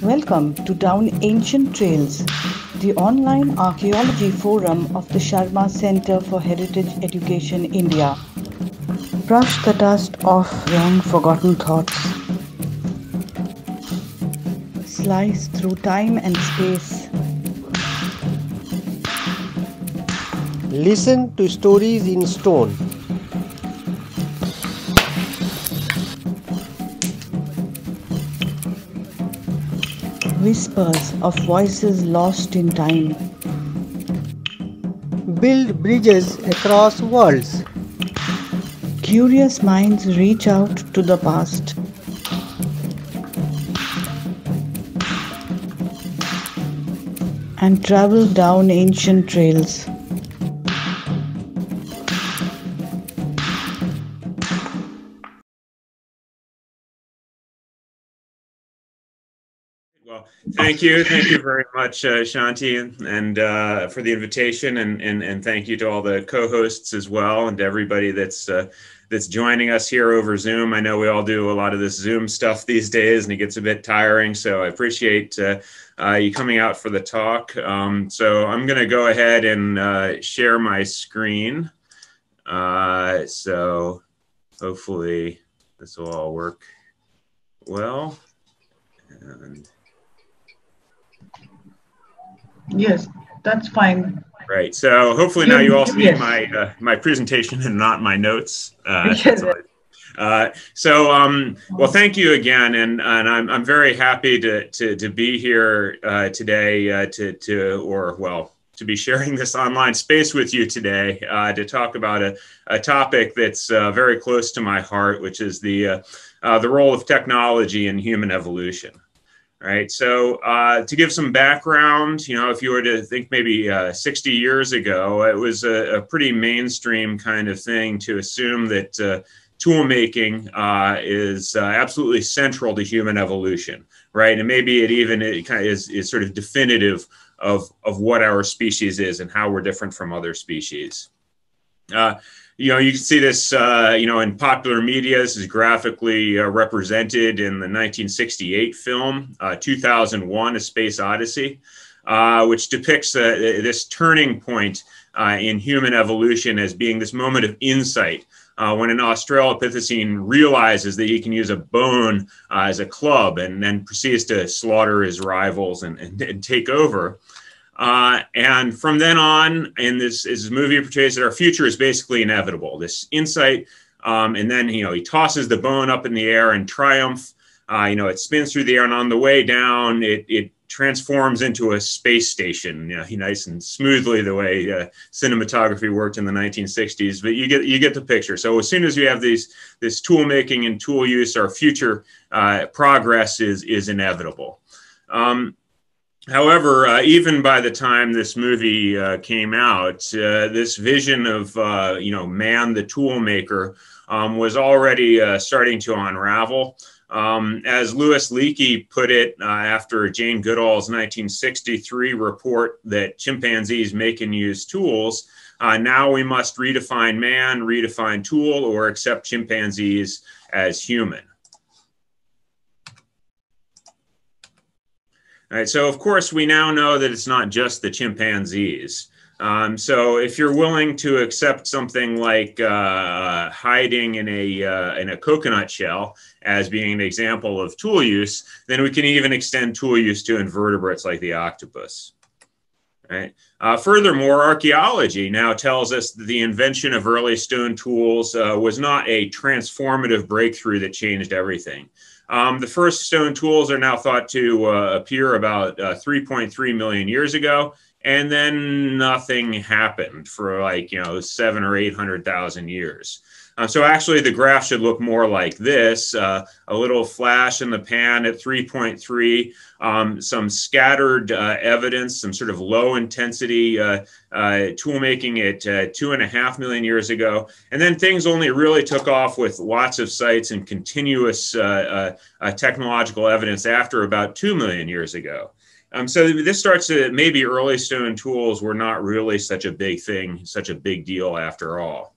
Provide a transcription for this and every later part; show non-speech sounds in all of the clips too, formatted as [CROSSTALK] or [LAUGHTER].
Welcome to Down Ancient Trails, the online archaeology forum of the Sharma Center for Heritage Education, India. Brush the dust off long forgotten thoughts. Slice through time and space. Listen to stories in stone. Whispers of voices lost in time. Build bridges across worlds. Curious minds reach out to the past. And travel down ancient trails. Thank you, thank you very much, uh, Shanti, and uh, for the invitation, and, and and thank you to all the co-hosts as well, and to everybody that's uh, that's joining us here over Zoom. I know we all do a lot of this Zoom stuff [LAUGHS] these days, and it gets a bit tiring. So I appreciate uh, uh, you coming out for the talk. Um, so I'm going to go ahead and uh, share my screen. so hopefully this will all work well. And Yes, that's fine. Right. So hopefully now you all see Yes. my uh, my presentation and not my notes. Uh, [LAUGHS] Yes. uh, so um, well, thank you again, and and I'm I'm very happy to to to be here uh, today uh, to to or well to be sharing this online space with you today uh, to talk about a, a topic that's uh, very close to my heart, which is the uh, uh, the role of technology in human evolution. Right. So, uh, to give some background, you know, if you were to think maybe uh, 60 years ago, it was a, a, pretty mainstream kind of thing to assume that uh, tool making uh, is uh, absolutely central to human evolution. Right. And maybe it even it kind of is, is sort of definitive of, of what our species is and how we're different from other species. Uh, you know, you can see this, uh, you know, in popular media. This is graphically uh, represented in the 1968 film uh, 2001: A Space Odyssey, uh, which depicts uh, this turning point uh, in human evolution as being this moment of insight. when an Australopithecine realizes that he can use a bone as a club and then proceeds to slaughter his rivals and, and, and take over. Uh, and from then on, in this, this movie portrays that our future is basically inevitable. This insight, um, and then you know he tosses the bone up in the air in triumph. Uh, you know it spins through the air, and on the way down, it it transforms into a space station. You know, nice and smoothly the way uh, cinematography worked in the 1960s. But you get you get the picture. So as soon as you have these this tool making and tool use, our future uh, progress is is inevitable. Um, However, uh, even by the time this movie uh, came out, uh, this vision of uh, you know man the tool maker um, was already uh, starting to unravel. Um, as Louis Leakey put it uh, after Jane Goodall's 1963 report that chimpanzees make and use tools, now we must redefine man, redefine tool, or accept chimpanzees as human. All right, so of course we now know that it's not just the chimpanzees. Um, so if you're willing to accept something like uh, hiding in a uh, in a coconut shell as being an example of tool use, then we can even extend tool use to invertebrates like the octopus. Right. Uh, furthermore, archaeology now tells us that the invention of early stone tools uh, was not a transformative breakthrough that changed everything. Um, the first stone tools are now thought to uh, appear about uh, 3.3 million years ago, and then nothing happened for like you know seven or eight hundred thousand years. Uh, so actually, the graph should look more like this: uh, a little flash in the pan at 3.3, um, some scattered uh, evidence, some sort of low intensity uh, uh, tool making at uh, two and a half million years ago, and then things only really took off with lots of sites and continuous technological evidence after about two million years ago. Um, so this starts to maybe early stone tools were not really such a big thing, such a big deal after all.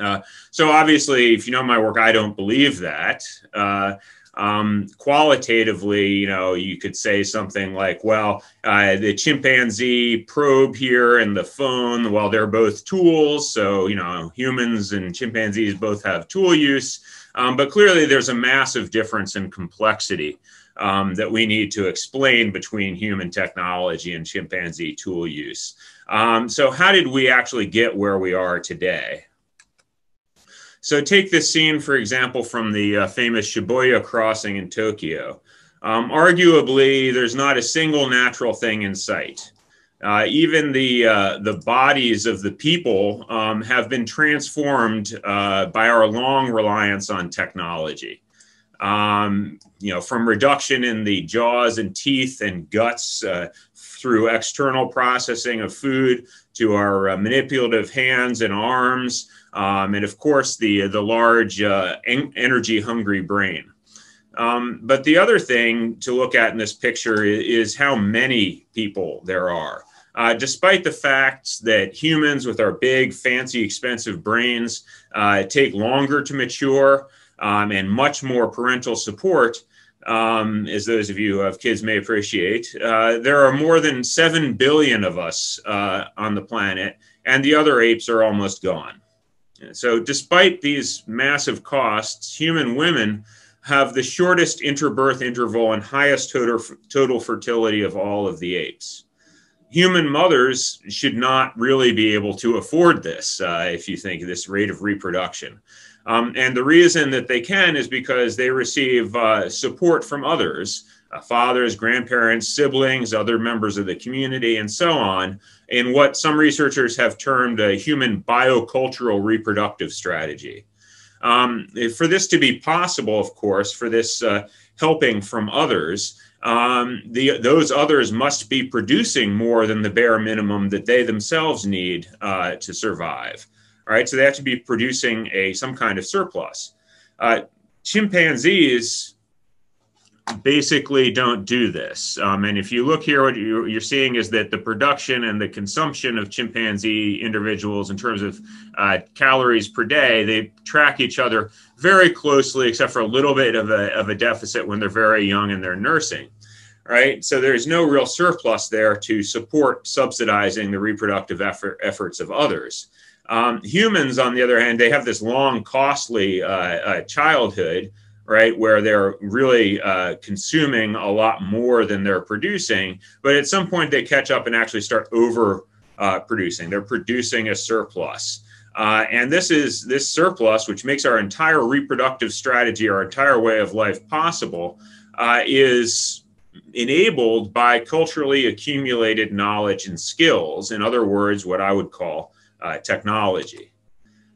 Uh, so obviously, if you know my work, I don't believe that. Uh, Um, qualitatively, you know, you could say something like, well, uh, the chimpanzee probe here and the phone, well, they're both tools. So, you know, humans and chimpanzees both have tool use. Um, but clearly, there's a massive difference in complexity um, that we need to explain between human technology and chimpanzee tool use. Um, so, how did we actually get where we are today? So, take this scene, for example, from the uh, famous Shibuya crossing in Tokyo. Um, arguably, there's not a single natural thing in sight. Uh, even the uh, the bodies of the people um, have been transformed uh, by our long reliance on technology. Um, you know, from reduction in the jaws and teeth and guts uh, through external processing of food to our uh, manipulative hands and arms, um, and of course the the large uh, en- energy hungry brain. Um, but the other thing to look at in this picture is, is how many people there are. Uh, despite the fact that humans with our big, fancy, expensive brains uh, take longer to mature um, and much more parental support, um, as those of you who have kids may appreciate, uh, there are more than 7 billion of us uh, on the planet, and the other apes are almost gone. So, despite these massive costs, human women have the shortest interbirth interval and highest total, total fertility of all of the apes human mothers should not really be able to afford this uh, if you think of this rate of reproduction. Um, and the reason that they can is because they receive uh, support from others uh, fathers, grandparents, siblings, other members of the community, and so on, in what some researchers have termed a human biocultural reproductive strategy. Um, for this to be possible, of course, for this uh, helping from others, um, the, those others must be producing more than the bare minimum that they themselves need uh, to survive. All right, so they have to be producing a some kind of surplus. Uh, chimpanzees basically don't do this. Um, and if you look here, what you're, seeing is that the production and the consumption of chimpanzee individuals in terms of uh, calories per day, they track each other very closely, except for a little bit of a, of a deficit when they're very young and they're nursing. Right. So there's no real surplus there to support subsidizing the reproductive effort, efforts of others. Um, humans, on the other hand, they have this long, costly uh, uh, childhood right? Where they're really uh, consuming a lot more than they're producing. But at some point, they catch up and actually start over uh, producing. They're producing a surplus. Uh, and this is this surplus, which makes our entire reproductive strategy, our entire way of life possible, uh, is enabled by culturally accumulated knowledge and skills. In other words, what I would call uh, technology.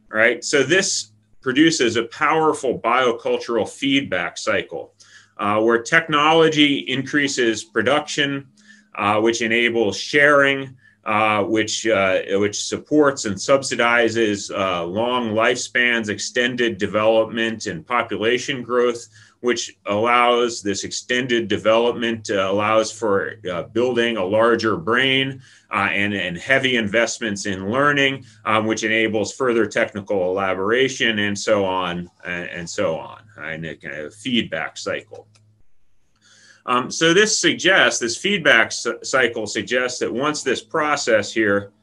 Right. So this produces a powerful biocultural feedback cycle uh, where technology increases production, uh, which enables sharing, uh, which, uh, which supports and subsidizes uh, long lifespans, extended development, and population growth, which allows this extended development, uh, allows for uh, building a larger brain uh, and, and heavy investments in learning, um, which enables further technical elaboration and so on and, and so on, and a kind of feedback cycle. Um, so this suggests, this feedback cycle suggests that once this process here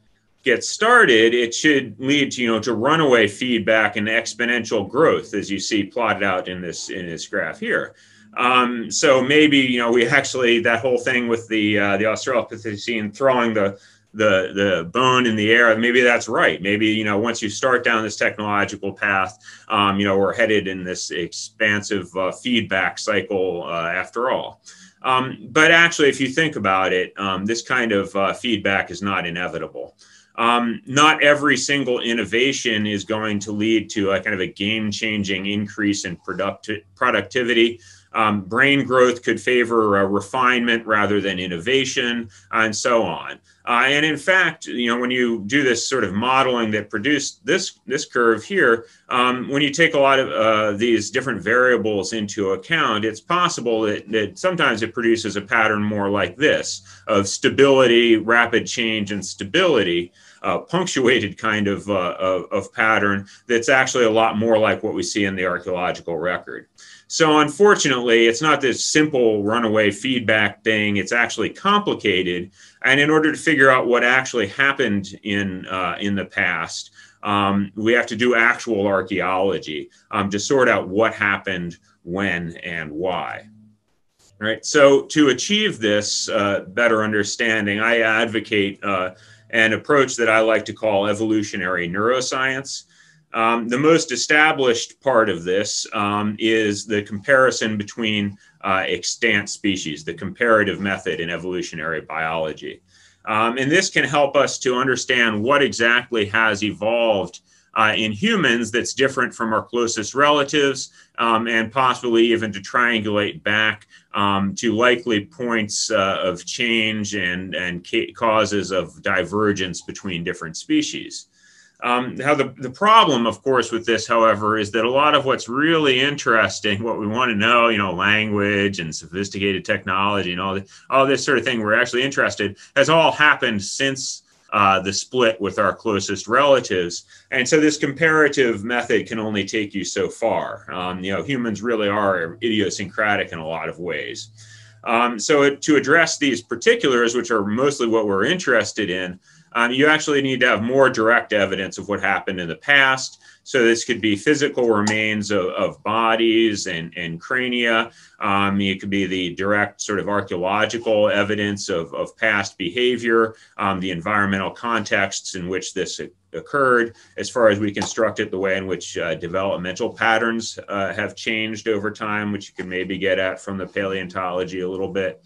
gets started, it should lead to you know to runaway feedback and exponential growth, as you see plotted out in this in this graph here. Um, so maybe you know we actually that whole thing with the uh, the Australopithecine throwing the the the bone in the air. Maybe that's right. Maybe you know once you start down this technological path, um, you know we're headed in this expansive uh, feedback cycle uh, after all. Um, but actually, if you think about it, um, this kind of uh, feedback is not inevitable um, not every single innovation is going to lead to a kind of a game changing increase in producti- productivity. Um, brain growth could favor uh, refinement rather than innovation, and so on. Uh, and in fact, you know, when you do this sort of modeling that produced this this curve here, um, when you take a lot of uh, these different variables into account, it's possible that, that sometimes it produces a pattern more like this of stability, rapid change, and stability uh, punctuated kind of, uh, of, of pattern that's actually a lot more like what we see in the archaeological record. So, unfortunately, it's not this simple runaway feedback thing. It's actually complicated. And in order to figure out what actually happened in, uh, in the past, um, we have to do actual archaeology um, to sort out what happened, when, and why. Right. So, to achieve this uh, better understanding, I advocate uh, an approach that I like to call evolutionary neuroscience. Um, the most established part of this um, is the comparison between uh, extant species, the comparative method in evolutionary biology. Um, and this can help us to understand what exactly has evolved uh, in humans that's different from our closest relatives, um, and possibly even to triangulate back um, to likely points uh, of change and, and causes of divergence between different species. Um, how the, the problem, of course, with this, however, is that a lot of what's really interesting, what we want to know, you know, language and sophisticated technology and all, the, all this sort of thing, we're actually interested, has all happened since uh, the split with our closest relatives. And so this comparative method can only take you so far. Um, you know, humans really are idiosyncratic in a lot of ways. Um, so to address these particulars, which are mostly what we're interested in, um, you actually need to have more direct evidence of what happened in the past. So this could be physical remains of, of bodies and, and crania. Um, it could be the direct sort of archaeological evidence of, of past behavior, um, the environmental contexts in which this occurred, as far as we construct it, the way in which uh, developmental patterns uh, have changed over time, which you can maybe get at from the paleontology a little bit.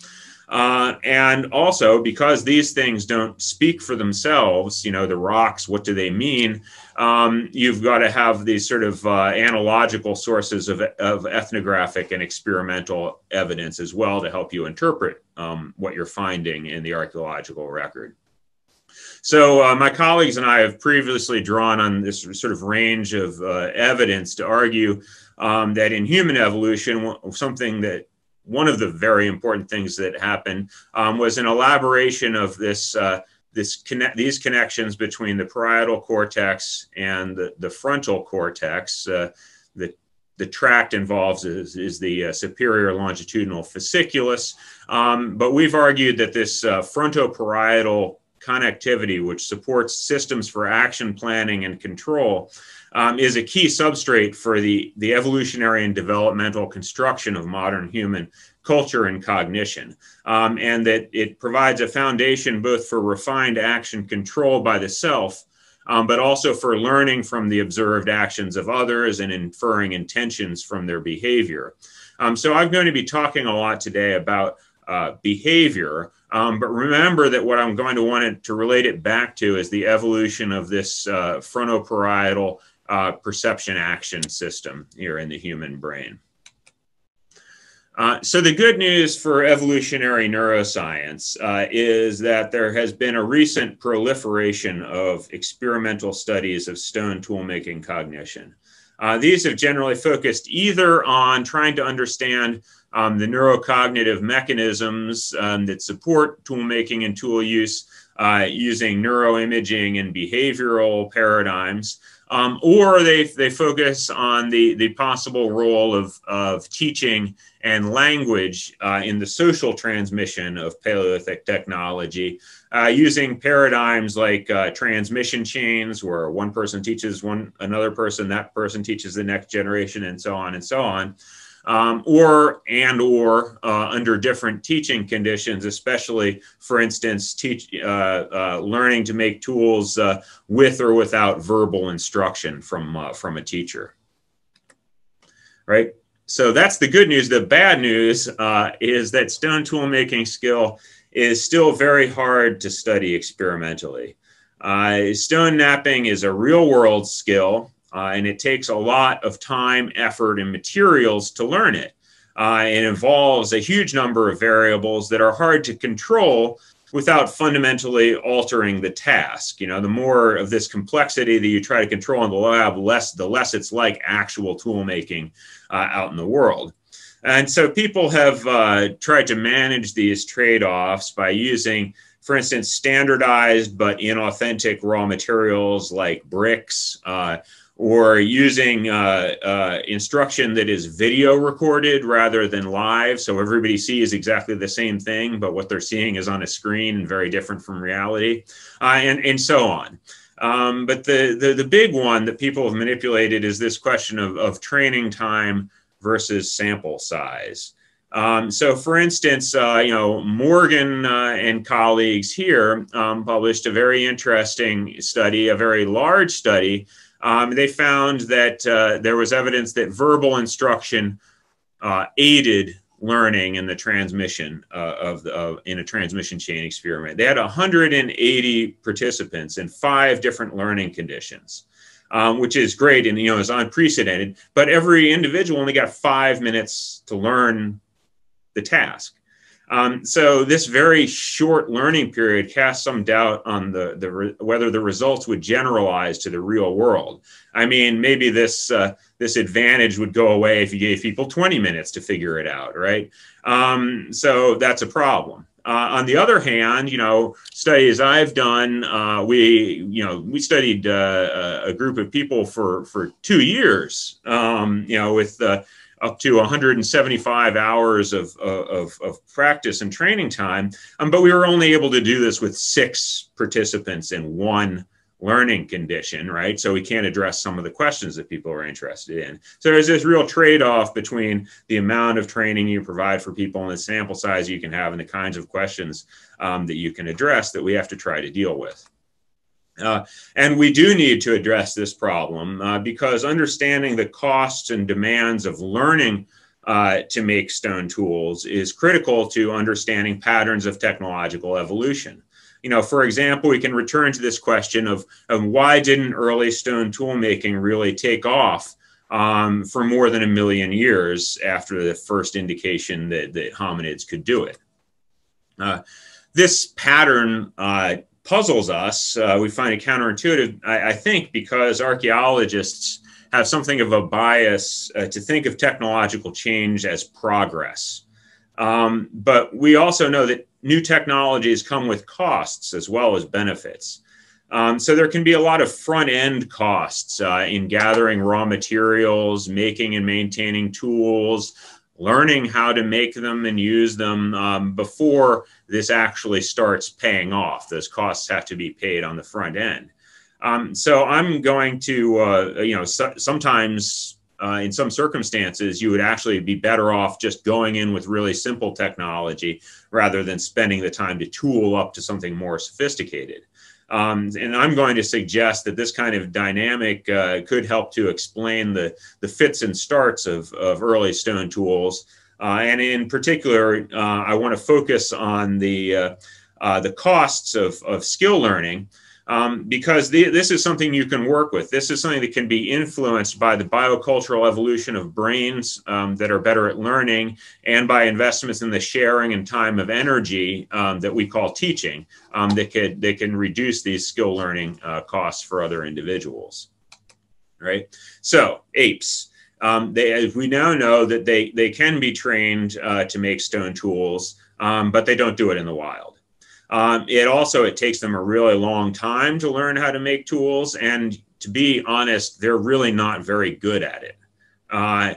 Uh, and also because these things don't speak for themselves, you know, the rocks, what do they mean? Um, you've got to have these sort of uh, analogical sources of, of ethnographic and experimental evidence as well to help you interpret um, what you're finding in the archaeological record. So uh, my colleagues and I have previously drawn on this sort of range of uh, evidence to argue um, that in human evolution, something that one of the very important things that happened um, was an elaboration of this uh, this connect these connections between the parietal cortex and the, the frontal cortex. Uh, the the tract involves is, is the uh, superior longitudinal fasciculus, um, but we've argued that this uh, frontoparietal connectivity, which supports systems for action planning and control, um, is a key substrate for the, the evolutionary and developmental construction of modern human culture and cognition, um, and that it provides a foundation both for refined action control by the self, um, but also for learning from the observed actions of others and inferring intentions from their behavior. Um, so I'm going to be talking a lot today about uh, behavior, um, but remember that what I'm going to want to relate it back to is the evolution of this uh, frontoparietal uh, perception action system here in the human brain. Uh, so the good news for evolutionary neuroscience uh, is that there has been a recent proliferation of experimental studies of stone tool-making cognition. Uh, these have generally focused either on trying to understand um, the neurocognitive mechanisms um, that support tool-making and tool use uh, using neuroimaging and behavioral paradigms, um, or they, they focus on the, the possible role of, of teaching and language uh, in the social transmission of Paleolithic technology uh, using paradigms like uh, transmission chains, where one person teaches one another person, that person teaches the next generation, and so on and so on um, or and or uh, under different teaching conditions, especially, for instance, teach uh, uh, learning to make tools uh, with or without verbal instruction from uh, from a teacher. Right. So that's the good news. The bad news uh, is that stone tool making skill is still very hard to study experimentally. stone knapping is a real world skill uh, and it takes a lot of time, effort, and materials to learn it. Uh, it involves a huge number of variables that are hard to control without fundamentally altering the task. You know, the more of this complexity that you try to control in the lab, less the less it's like actual tool making uh, out in the world. And so people have uh, tried to manage these trade offs by using for instance, standardized but inauthentic raw materials like bricks, uh, or using uh, uh, instruction that is video recorded rather than live. So everybody sees exactly the same thing, but what they're seeing is on a screen and very different from reality, uh, and, and so on. Um, but the, the, the big one that people have manipulated is this question of, of training time versus sample size. Um, so, for instance, uh, you know, Morgan uh, and colleagues here um, published a very interesting study, a very large study um, they found that uh, there was evidence that verbal instruction uh, aided learning in the transmission uh, of, the, in a transmission chain experiment. They had 180 participants in five different learning conditions. Um, which is great and you know is unprecedented. But every individual only got five minutes to learn the task. Um, so this very short learning period casts some doubt on the, the re- whether the results would generalize to the real world. I mean, maybe this uh, this advantage would go away if you gave people 20 minutes to figure it out, right? Um, so that's a problem. Uh, on the other hand, you know, studies I've done, uh, we, you know, we studied uh, a group of people for for two years, um, you know, with up to 175 hours of, of, of practice and training time. Um, but we were only able to do this with six participants in one learning condition, right? So we can't address some of the questions that people are interested in. So there's this real trade off between the amount of training you provide for people and the sample size you can have and the kinds of questions um, that you can address that we have to try to deal with. Uh, and we do need to address this problem uh, because understanding the costs and demands of learning uh, to make stone tools is critical to understanding patterns of technological evolution. You know, for example, we can return to this question of, of why didn't early stone tool making really take off um, for more than a million years after the first indication that, that hominids could do it. Uh, this pattern uh, puzzles us. Uh, we find it counterintuitive, I, I, think, because archaeologists have something of a bias uh, to think of technological change as progress. Um, but we also know that new technologies come with costs as well as benefits. Um, so there can be a lot of front end costs uh, in gathering raw materials, making and maintaining tools, learning how to make them and use them um, before this actually starts paying off. Those costs have to be paid on the front end. Um, so I'm going to, uh, you know, so, sometimes uh, in some circumstances, you would actually be better off just going in with really simple technology rather than spending the time to tool up to something more sophisticated. Um, and I'm going to suggest that this kind of dynamic uh, could help to explain the, the fits and starts of, of early stone tools. Uh, and in particular, uh, I want to focus on the, uh, the costs of, of skill learning um, because the, this is something you can work with. This is something that can be influenced by the biocultural evolution of brains um, that are better at learning and by investments in the sharing and time of energy um, that we call teaching um, that, could, that can reduce these skill learning uh, costs for other individuals. Right? So, apes. Um, they, we now know that they, they can be trained uh, to make stone tools, um, but they don't do it in the wild. Um, it also it takes them a really long time to learn how to make tools, and to be honest, they're really not very good at it. Uh,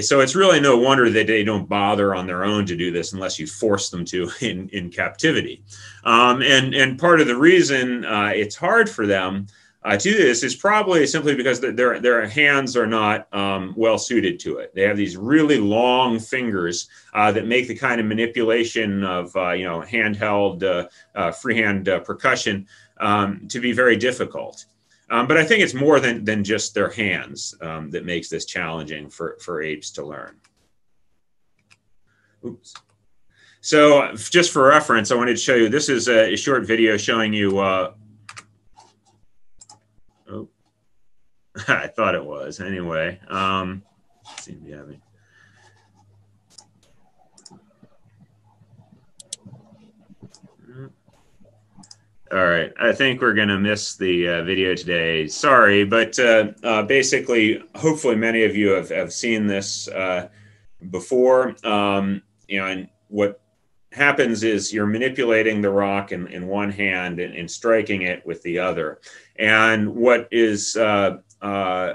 so it's really no wonder that they don't bother on their own to do this unless you force them to [LAUGHS] in, in captivity. Um, and, and part of the reason uh, it's hard for them uh, to this is probably simply because their, their hands are not um, well suited to it. They have these really long fingers uh, that make the kind of manipulation of uh, you know handheld uh, uh, freehand uh, percussion um, to be very difficult. Um, but I think it's more than, than just their hands um, that makes this challenging for, for apes to learn. Oops. So just for reference, I wanted to show you, this is a, a short video showing you [LAUGHS] I thought it was anyway. Um. All right, I think we're going to miss the uh, video today. Sorry, but uh, uh, basically, hopefully, many of you have, have seen this uh, before. Um, you know, and what happens is you're manipulating the rock in, in one hand and, and striking it with the other. And what is uh, uh,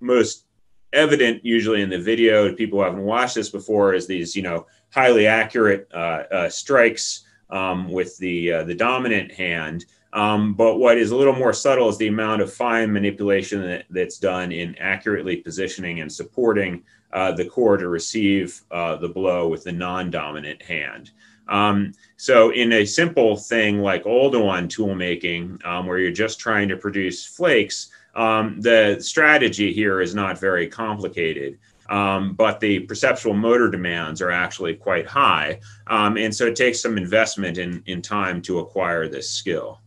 most evident usually in the video people who haven't watched this before is these you know highly accurate uh, uh, strikes um, with the uh, the dominant hand. Um, but what is a little more subtle is the amount of fine manipulation that, that's done in accurately positioning and supporting uh, the core to receive uh, the blow with the non-dominant hand. Um, so in a simple thing like Oldowan tool making, um, where you're just trying to produce flakes, um, the strategy here is not very complicated. Um, but the perceptual motor demands are actually quite high. Um, and so it takes some investment in, in time to acquire this skill.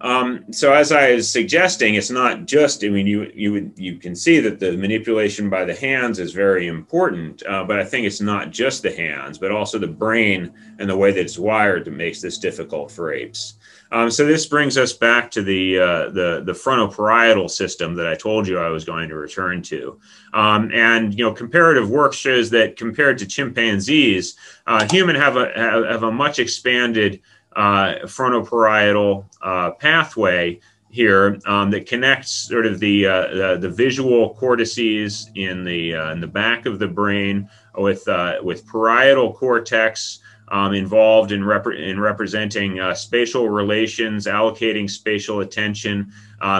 Um, so as I was suggesting, it's not just. I mean, you you you can see that the manipulation by the hands is very important, uh, but I think it's not just the hands, but also the brain and the way that it's wired that makes this difficult for apes. Um, so this brings us back to the uh, the the frontoparietal system that I told you I was going to return to, um, and you know comparative work shows that compared to chimpanzees, uh, human have a have a much expanded frontoparietal uh, pathway here um, that connects sort of the, uh, the, the visual cortices in the uh, in the back of the brain with uh, with parietal cortex um, involved in, rep- in representing uh, spatial relations, allocating spatial attention,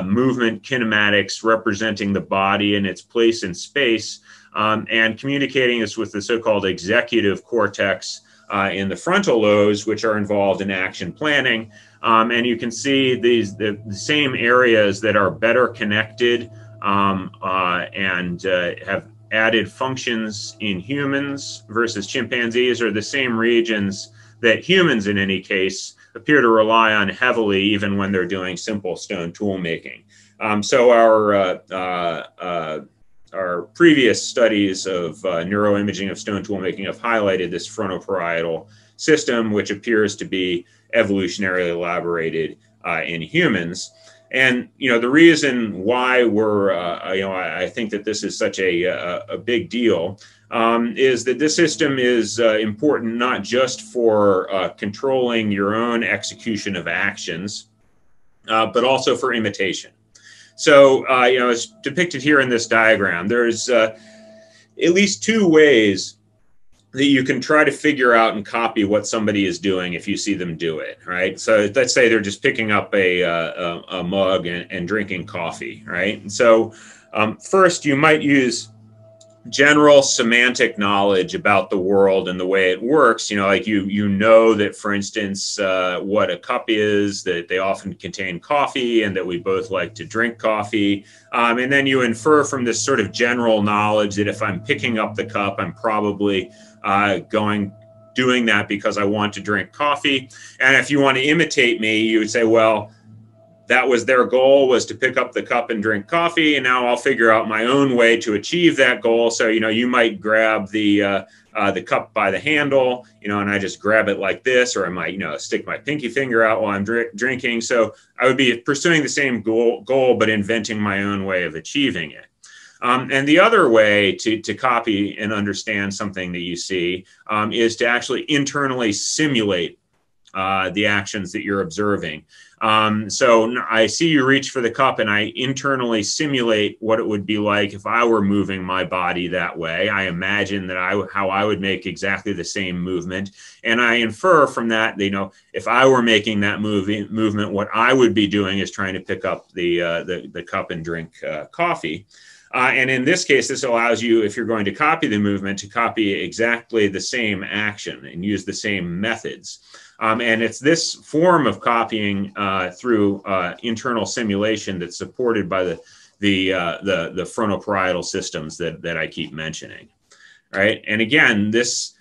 movement kinematics, representing the body and its place in space, um, and communicating this with the so-called executive cortex uh, in the frontal lobes, which are involved in action planning. Um, and you can see these the, the, same areas that are better connected um, uh, and uh, have added functions in humans versus chimpanzees are the same regions that humans, in any case, appear to rely on heavily, even when they're doing simple stone tool making. Um, so our uh, uh, uh, our previous studies of uh, neuroimaging of stone tool making have highlighted this frontoparietal system, which appears to be evolutionarily elaborated uh, in humans. And you know the reason why we're uh, you know I, I, think that this is such a a, a big deal um, is that this system is uh, important not just for uh, controlling your own execution of actions, uh, but also for imitation. So, uh, you know, as depicted here in this diagram, there's uh, at least two ways that you can try to figure out and copy what somebody is doing if you see them do it, right? So let's say they're just picking up a, uh, a, a mug and, and, drinking coffee, right? And so um, first, you might use general semantic knowledge about the world and the way it works you know like you you know that for instance uh, what a cup is that they often contain coffee and that we both like to drink coffee. Um, and then you infer from this sort of general knowledge that if i'm picking up the cup i'm probably uh, going doing that because i want to drink coffee. And if you want to imitate me you would say well that was their goal was to pick up the cup and drink coffee and now i'll figure out my own way to achieve that goal. So you know you might grab the uh, uh, the cup by the handle you know and i just grab it like this or i might you know stick my pinky finger out while i'm dr- drinking. So i would be pursuing the same goal, goal but inventing my own way of achieving it. Um, and the other way to, to copy and understand something that you see um, is to actually internally simulate uh, the actions that you're observing. Um, so I see you reach for the cup and I internally simulate what it would be like if I were moving my body that way. I imagine that I how I would make exactly the same movement, and I infer from that, you know, if I were making that moving movement, what I would be doing is trying to pick up the uh, the, the cup and drink uh, coffee. Uh, and in this case, this allows you, if you're going to copy the movement, to copy exactly the same action and use the same methods. Um, and it's this form of copying uh, through uh, internal simulation that's supported by the the uh, the, the frontoparietal systems that that I keep mentioning, right? And again, this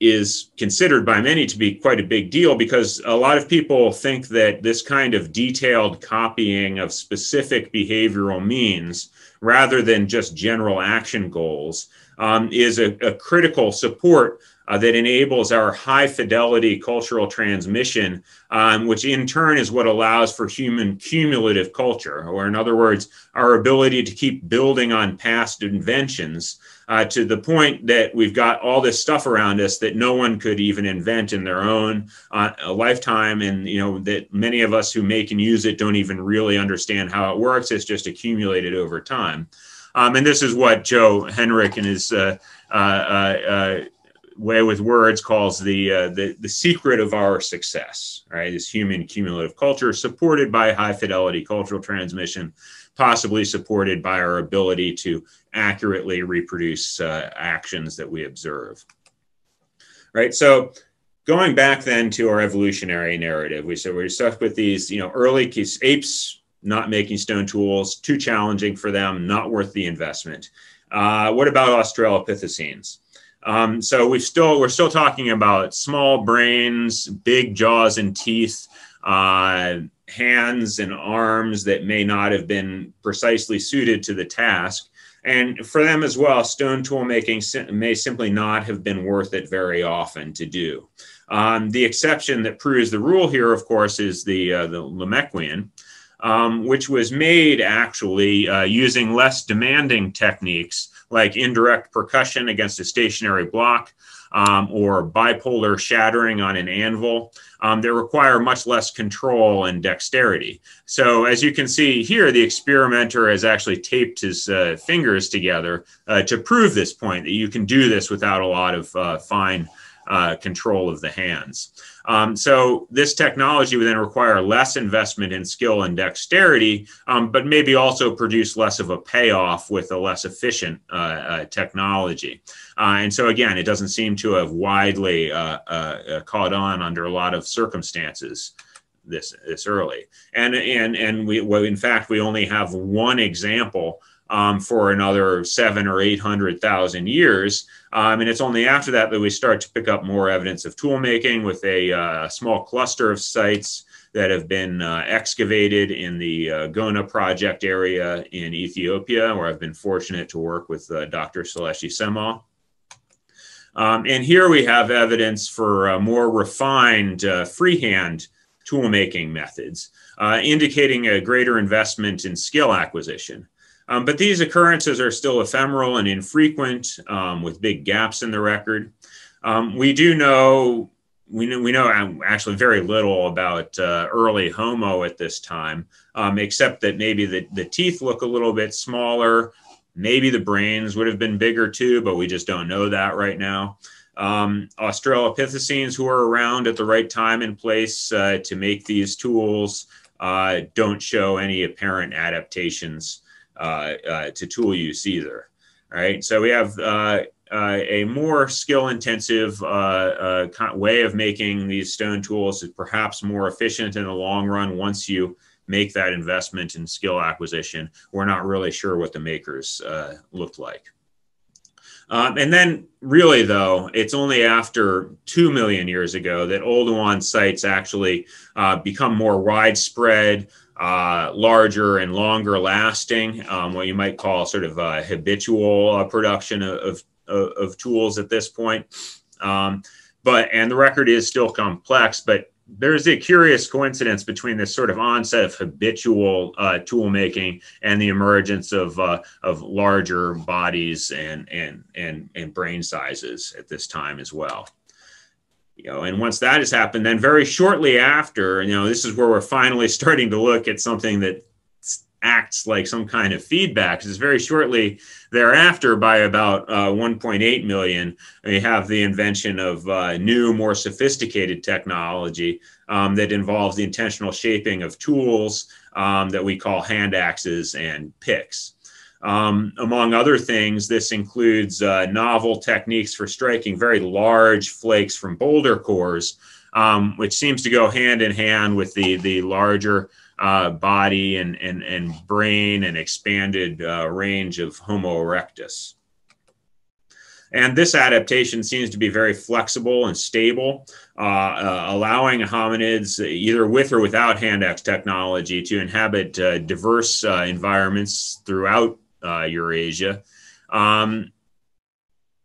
is considered by many to be quite a big deal because a lot of people think that this kind of detailed copying of specific behavioral means rather than just general action goals um, is a, a critical support uh, that enables our high fidelity cultural transmission, um, which in turn is what allows for human cumulative culture, or in other words, our ability to keep building on past inventions uh, to the point that we've got all this stuff around us that no one could even invent in their own uh, lifetime. And, you know, that many of us who make and use it don't even really understand how it works. It's just accumulated over time. Um, and this is what Joe Henrich and his uh, uh, uh, way with words calls the, uh, the the secret of our success right? This human cumulative culture supported by high fidelity cultural transmission possibly supported by our ability to accurately reproduce uh, actions that we observe. Right? So going back then to our evolutionary narrative we said we're stuck with these you know early apes not making stone tools too challenging for them not worth the investment. Uh, what about australopithecines um, so we still we're still talking about small brains, big jaws and teeth, uh, hands and arms that may not have been precisely suited to the task. And for them as well, stone tool making may simply not have been worth it very often to do. Um, the exception that proves the rule here, of course, is the uh, the Lomekwian, um, which was made actually uh, using less demanding techniques like indirect percussion against a stationary block um, or bipolar shattering on an anvil um, require much less control and dexterity. So as you can see here, the experimenter has actually taped his uh, fingers together uh, to prove this point that you can do this without a lot of uh, fine uh, control of the hands. Um, so this technology would then require less investment in skill and dexterity, um, but maybe also produce less of a payoff with a less efficient uh, uh, technology. Uh, and so again, it doesn't seem to have widely uh, uh, caught on under a lot of circumstances this this early. And and and we well, in fact we only have one example um, for another seven or 800,000 years. Um, and it's only after that that we start to pick up more evidence of tool making with a uh, small cluster of sites that have been uh, excavated in the uh, Gona project area in Ethiopia, where I've been fortunate to work with uh, Dr. Sileshi Semaw. Um, and here we have evidence for uh, more refined uh, freehand tool making methods, indicating a greater investment in skill acquisition. Um, but these occurrences are still ephemeral and infrequent um, with big gaps in the record. Um, we do know, we know, we know actually very little about uh, early Homo at this time, um, except that maybe the, the teeth look a little bit smaller. Maybe the brains would have been bigger too, but we just don't know that right now. Um, Australopithecines who are around at the right time and place uh, to make these tools uh, don't show any apparent adaptations to tool use either. Right. So we have uh, a more skill intensive way of making these stone tools is perhaps more efficient in the long run once you make that investment in skill acquisition. We're not really sure what the makers uh, looked like. Um, and then, really, though, it's only after two million years ago that Oldowan sites actually uh, become more widespread, uh, larger and longer lasting, um, what you might call sort of a habitual uh, production of, of, of, tools at this point. Um, but and the record is still complex, but there's a curious coincidence between this sort of onset of habitual uh, tool making and the emergence of uh, of larger bodies and and and and brain sizes at this time as well you know, and once that has happened, then very shortly after, you know, this is where we're finally [LAUGHS] starting to look at something that acts like some kind of feedback. Because very shortly thereafter, by about uh, 1.8 million, we have the invention of uh, new, more sophisticated technology um, that involves the intentional shaping of tools um, that we call hand axes and picks. Um, among other things, this includes uh, novel techniques for striking very large flakes from boulder cores, um, which seems to go hand in hand with the, the larger uh, body and, and, and brain and expanded uh, range of Homo erectus. And this adaptation seems to be very flexible and stable, uh, uh, allowing hominids, either with or without hand axe technology, to inhabit uh, diverse uh, environments throughout uh, Eurasia. Um,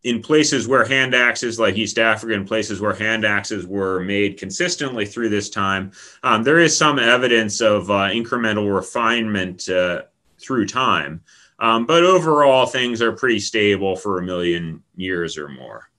in places where hand axes, like East Africa, in places where hand axes were made consistently through this time, um, there is some evidence of uh, incremental refinement uh, through time. Um, but overall, things are pretty stable for a million years or more.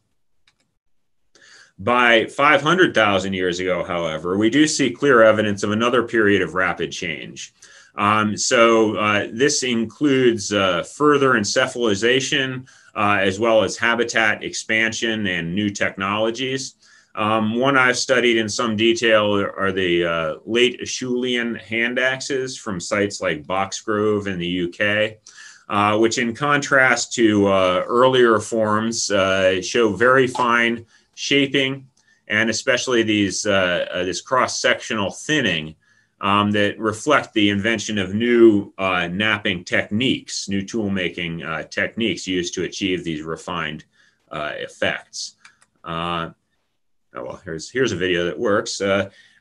By 500,000 years ago, however, we do see clear evidence of another period of rapid change. Um, so uh, this includes uh, further encephalization uh, as well as habitat expansion and new technologies. Um, one I've studied in some detail are the uh, late Acheulean hand axes from sites like Boxgrove in the UK. Uh, which in contrast to uh, earlier forms show very fine shaping and especially these this cross-sectional thinning um, that reflect the invention of new uh, knapping techniques, new tool making techniques used to achieve these refined effects. oh well, here's here's a video that works.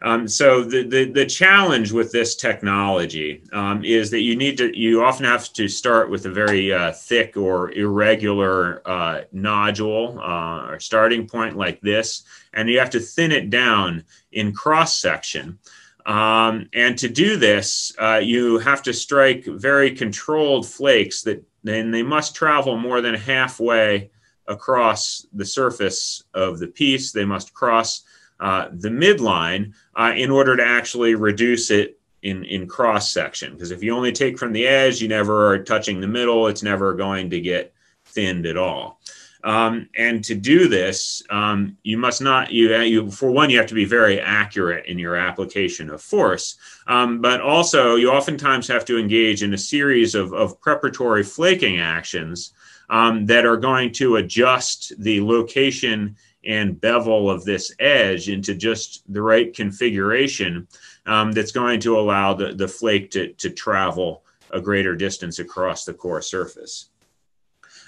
Um, so the, the, the challenge with this technology um, is that you need to you often have to start with a very uh, thick or irregular uh, nodule uh, or starting point like this, and you have to thin it down in cross section. Um, and to do this, uh, you have to strike very controlled flakes that then they must travel more than halfway across the surface of the piece. They must cross uh, the midline uh, in order to actually reduce it in, in cross section. Because if you only take from the edge, you never are touching the middle, it's never going to get thinned at all. Um, and to do this, um, you must not, you, you, for one, you have to be very accurate in your application of force. Um, but also, you oftentimes have to engage in a series of, of preparatory flaking actions um, that are going to adjust the location and bevel of this edge into just the right configuration um, that's going to allow the, the flake to, to travel a greater distance across the core surface.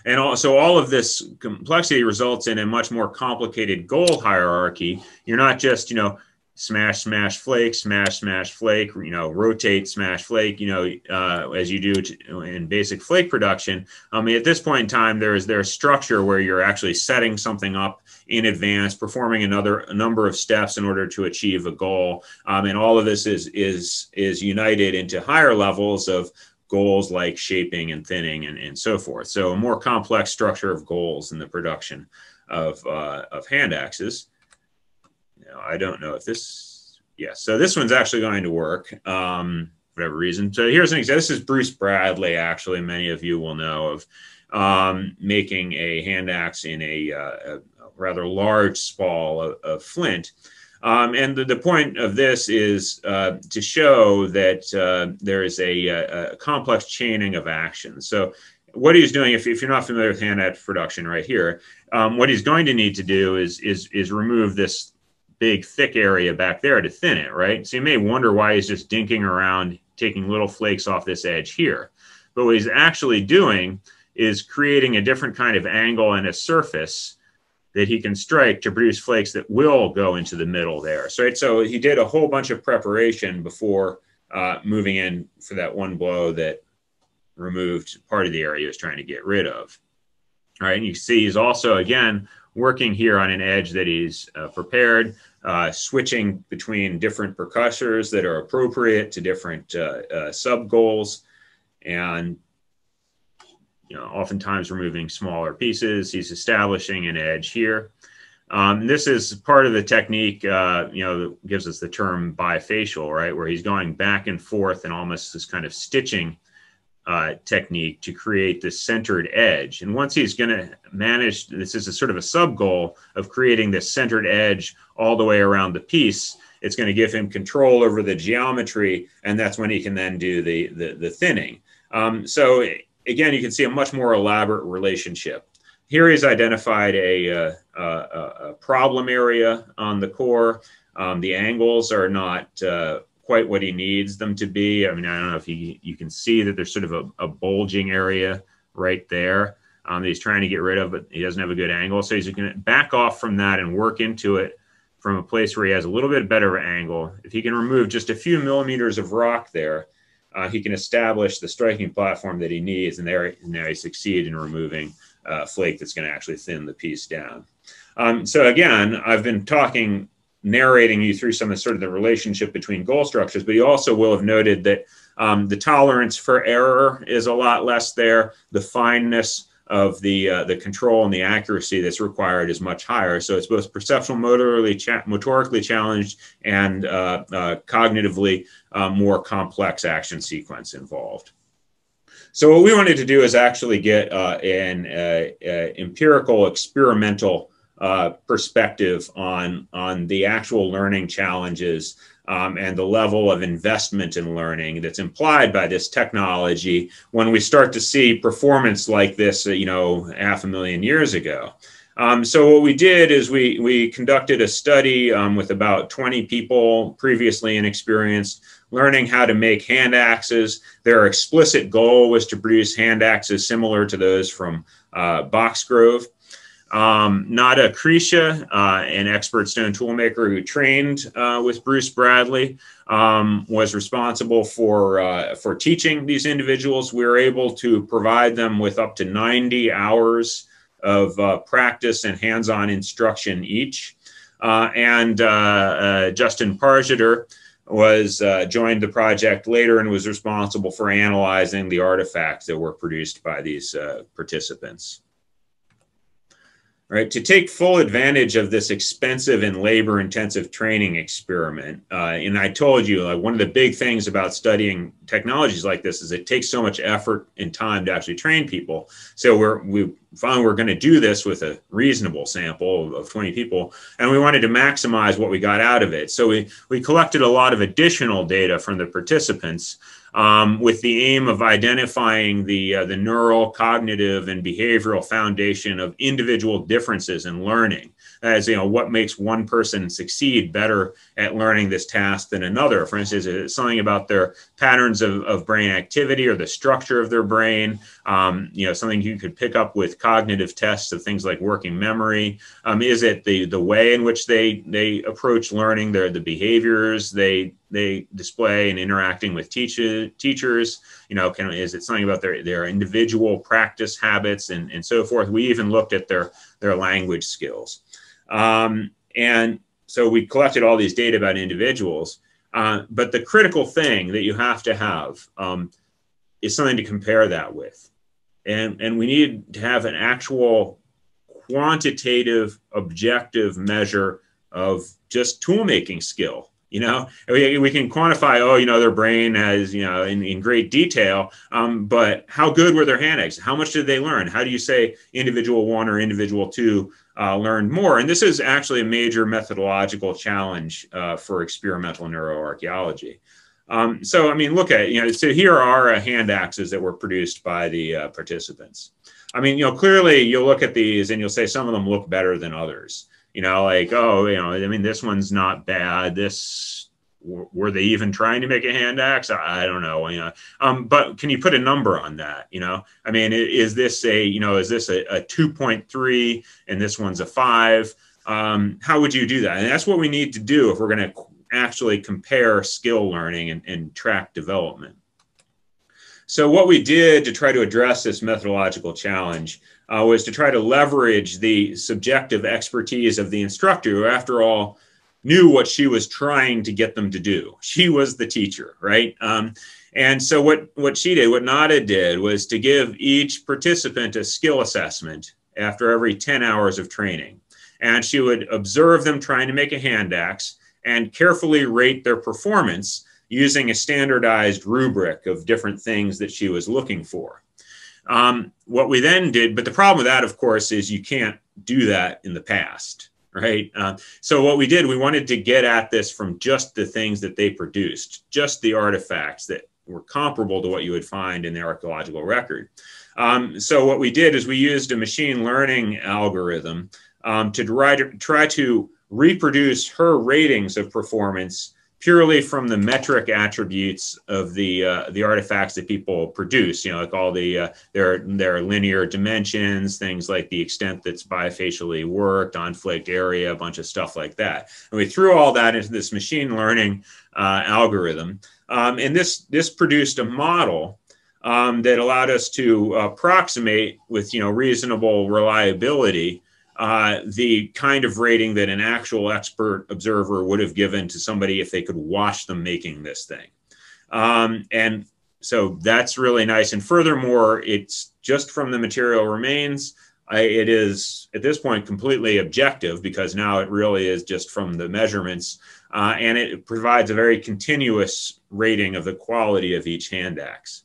And also all of this complexity results in a much more complicated goal hierarchy. You're not just, you know, smash, smash, flake, smash, smash, flake, you know, rotate, smash, flake, you know, uh, as you do in basic flake production. I mean, at this point in time, there is there a structure where you're actually setting something up in advance, performing another a number of steps in order to achieve a goal. Um, and all of this is is is united into higher levels of goals like shaping and thinning and, and so forth. So a more complex structure of goals in the production of, uh, of hand axes. I don't know if this, yeah, so this one's actually going to work, um, whatever reason. So here's an example. This is Bruce Bradley, actually, many of you will know of um, making a hand axe in a, uh, a rather large spall of, of flint. Um, and the, the, point of this is uh, to show that uh, there is a, a, complex chaining of actions. So what he's doing, if, if you're not familiar with hand production right here, um, what he's going to need to do is, is, is remove this big thick area back there to thin it, right? So you may wonder why he's just dinking around, taking little flakes off this edge here. But what he's actually doing is creating a different kind of angle and a surface that he can strike to produce flakes that will go into the middle there. So, right, so he did a whole bunch of preparation before uh, moving in for that one blow that removed part of the area he was trying to get rid of. All right, and you see he's also, again, working here on an edge that he's uh, prepared, uh, switching between different percussors that are appropriate to different uh, uh sub goals, and you know, oftentimes removing smaller pieces. He's establishing an edge here. Um, this is part of the technique, uh, you know, that gives us the term bifacial, right? Where he's going back and forth and almost this kind of stitching uh, technique to create this centered edge. And once he's going to manage, this is a sort of a sub goal of creating this centered edge all the way around the piece. It's going to give him control over the geometry, and that's when he can then do the the, the thinning. Um, so again, you can see a much more elaborate relationship. Here he's identified a, a, uh, a, a problem area on the core. Um, the angles are not uh, quite what he needs them to be. I mean, I don't know if he, you can see that there's sort of a, a bulging area right there um, that he's trying to get rid of, but he doesn't have a good angle. So he's going to back off from that and work into it from a place where he has a little bit better angle. If he can remove just a few millimeters of rock there, uh, he can establish the striking platform that he needs, and there, and there he succeed in removing uh, flake that's going to actually thin the piece down. Um, so again, I've been talking narrating you through some of the sort of the relationship between goal structures, but you also will have noted that um, the tolerance for error is a lot less there. The fineness of the uh, the control and the accuracy that's required is much higher. So it's both perceptual, motorically, cha- motorically challenged, and uh, uh, cognitively uh, more complex action sequence involved. So what we wanted to do is actually get uh, an uh, empirical, experimental perspective on on the actual learning challenges um, and the level of investment in learning that's implied by this technology when we start to see performance like this, uh, you know, half a million years ago. Um, so what we did is we we conducted a study um, with about 20 people previously inexperienced, learning how to make hand axes. Their explicit goal was to produce hand axes similar to those from uh, Boxgrove. Um, Nada Khreisheh, uh, an expert stone toolmaker who trained uh, with Bruce Bradley, um, was responsible for uh, for teaching these individuals. We were able to provide them with up to 90 hours of uh, practice and hands-on instruction each. Uh, and uh, Justin Pargeter was joined the project later and was responsible for analyzing the artifacts that were produced by these participants right to take full advantage of this expensive and labor intensive training experiment uh, and i told you like one of the big things about studying technologies like this is it takes so much effort and time to actually train people. So we're we found we're going to do this with a reasonable sample of 20 people and we wanted to maximize what we got out of it. So we we collected a lot of additional data from the participants um, with the aim of identifying the, uh, the neural, cognitive, and behavioral foundation of individual differences in learning as you know what makes one person succeed better at learning this task than another. For instance it's something about their patterns of, of brain activity or the structure of their brain? Um, you know something you could pick up with cognitive tests of things like working memory. Um, is it the the way in which they they approach learning their the behaviors they they display and interacting with teacher, teachers? You know can is it something about their their individual practice habits and and so forth? We even looked at their their language skills um, and so we collected all these data about individuals. Uh, but the critical thing that you have to have um, is something to compare that with. And, and we need to have an actual quantitative, objective measure of just tool making skill. You know, we, we can quantify, oh, you know, their brain has, you know, in, in great detail, um, but how good were their hand axes? How much did they learn? How do you say individual one or individual two uh, learned more. And this is actually a major methodological challenge uh, for experimental neuroarchaeology. Um, so, I mean, look at, you know, so here are uh, hand axes that were produced by the uh, participants. I mean, you know, clearly you'll look at these and you'll say some of them look better than others. You know, like, oh, you know, I mean, this one's not bad. This were they even trying to make a hand axe? I, don't know. You know, um, but can you put a number on that? You know, I mean, is this a you know is this a, a two point three and this one's a five? Um, how would you do that? And that's what we need to do if we're going to actually compare skill learning and, and track development. So what we did to try to address this methodological challenge uh, was to try to leverage the subjective expertise of the instructor, who, after all, knew what she was trying to get them to do. She was the teacher, right? Um, and so what what she did, what Nada did, was to give each participant a skill assessment after every 10 hours of training. And she would observe them trying to make a hand axe and carefully rate their performance using a standardized rubric of different things that she was looking for. Um, what we then did, but the problem with that, of course, is you can't do that in the past right? Uh, so what we did, we wanted to get at this from just the things that they produced, just the artifacts that were comparable to what you would find in the archaeological record. Um, so what we did is we used a machine learning algorithm um, to try, to try to reproduce her ratings of performance purely from the metric attributes of the uh, the artifacts that people produce. You know, like all the uh, their their linear dimensions, things like the extent that's bifacially worked, on flaked area, a bunch of stuff like that. And we threw all that into this machine learning uh, algorithm, um, and this this produced a model. Um, that allowed us to approximate with you know reasonable reliability uh, the kind of rating that an actual expert observer would have given to somebody if they could watch them making this thing. Um, and so that's really nice. And furthermore, it's just from the material remains. I, it is at this point completely objective because now it really is just from the measurements, uh, and it provides a very continuous rating of the quality of each hand axe.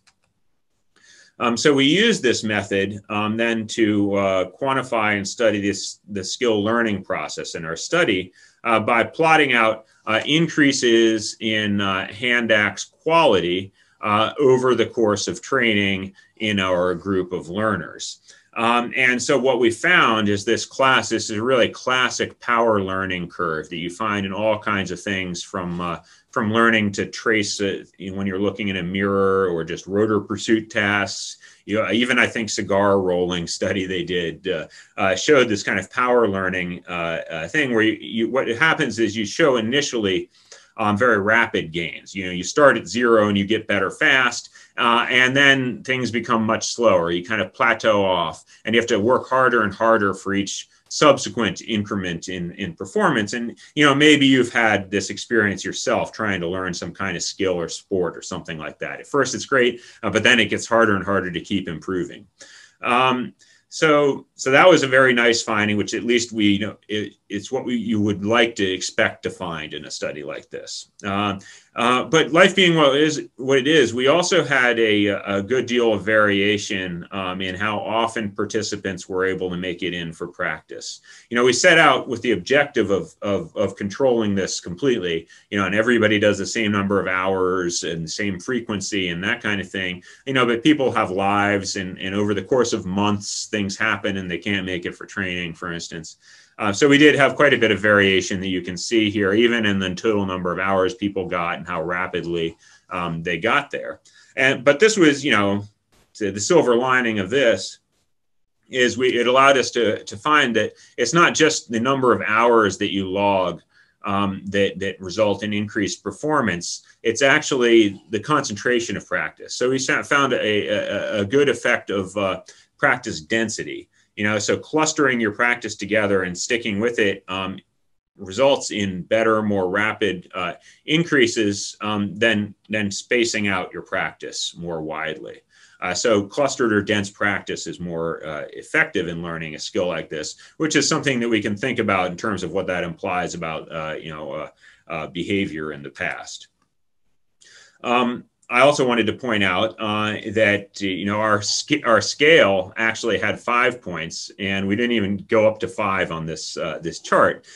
Um, so we use this method um, then to uh, quantify and study this the skill learning process in our study uh, by plotting out uh, increases in uh, hand axe quality uh, over the course of training in our group of learners. Um, and so what we found is this class, this is a really classic power learning curve that you find in all kinds of things from, uh, from learning to trace it you know, when you're looking in a mirror or just rotor pursuit tasks. You know, even I think cigar rolling study they did uh, uh, showed this kind of power learning uh, uh, thing where you, you, what happens is you show initially um, very rapid gains. You know, you start at zero and you get better fast, uh, and then things become much slower. You kind of plateau off, and you have to work harder and harder for each subsequent increment in in performance. And you know maybe you've had this experience yourself trying to learn some kind of skill or sport or something like that. At first it's great uh, but then it gets harder and harder to keep improving. Um, so, so that was a very nice finding, which at least we, you know, it, it's what we, you would like to expect to find in a study like this. Uh, uh, but life being what it is, what it is, we also had a, a good deal of variation um, in how often participants were able to make it in for practice. You know, we set out with the objective of, of, of controlling this completely, you know, and everybody does the same number of hours and same frequency and that kind of thing, you know, but people have lives and, and over the course of months, things happen and they can't make it for training, for instance. Uh, so we did have quite a bit of variation that you can see here, even in the total number of hours people got and how rapidly um, they got there. And but this was, you know, the silver lining of this is we it allowed us to to find that it's not just the number of hours that you log um, that that result in increased performance. It's actually the concentration of practice. So we found a, a, a good effect of uh, practice density you know so clustering your practice together and sticking with it um, results in better more rapid uh, increases um, than than spacing out your practice more widely. Uh, so clustered or dense practice is more uh, effective in learning a skill like this which is something that we can think about in terms of what that implies about uh, you know uh, uh, behavior in the past. Um, I also wanted to point out uh, that you know our our scale actually had five points, and we didn't even go up to five on this uh, this chart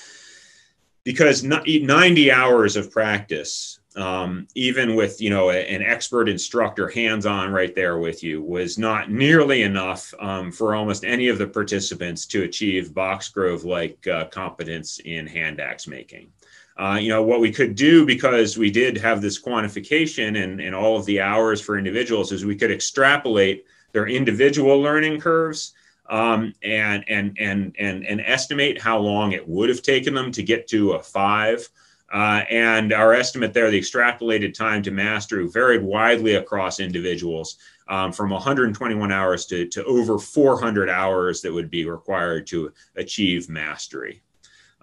because 90 hours of practice, um, even with you know an expert instructor hands on right there with you, was not nearly enough um, for almost any of the participants to achieve Boxgrove like uh, competence in hand axe making. Uh, you know, what we could do because we did have this quantification and, and all of the hours for individuals is we could extrapolate their individual learning curves um, and, and, and, and, and estimate how long it would have taken them to get to a five. Uh, and our estimate there, the extrapolated time to mastery varied widely across individuals um, from 121 hours to, to over 400 hours that would be required to achieve mastery.